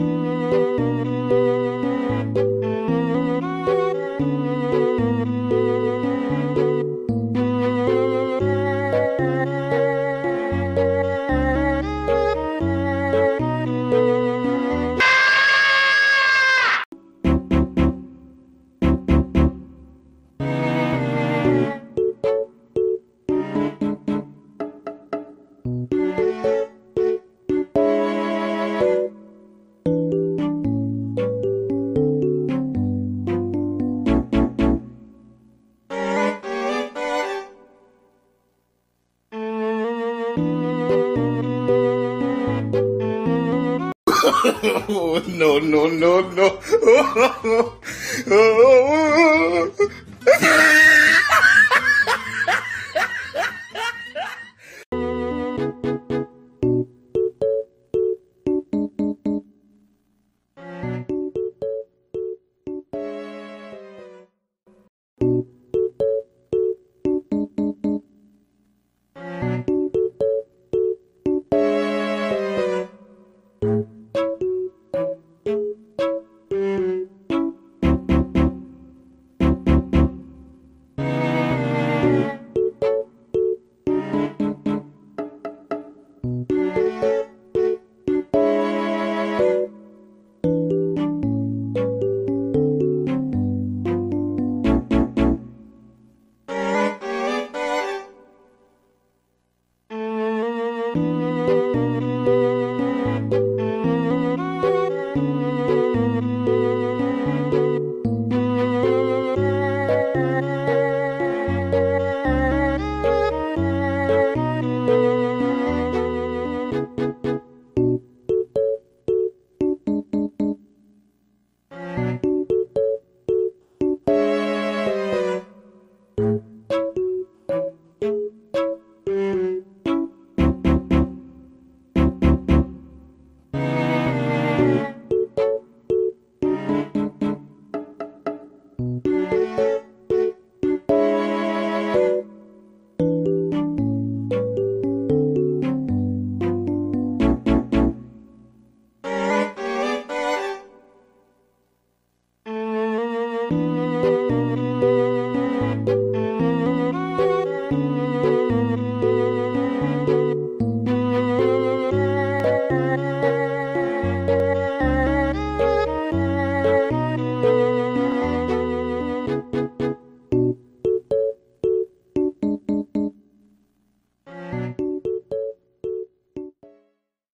Thank you. No, no, no, no. Música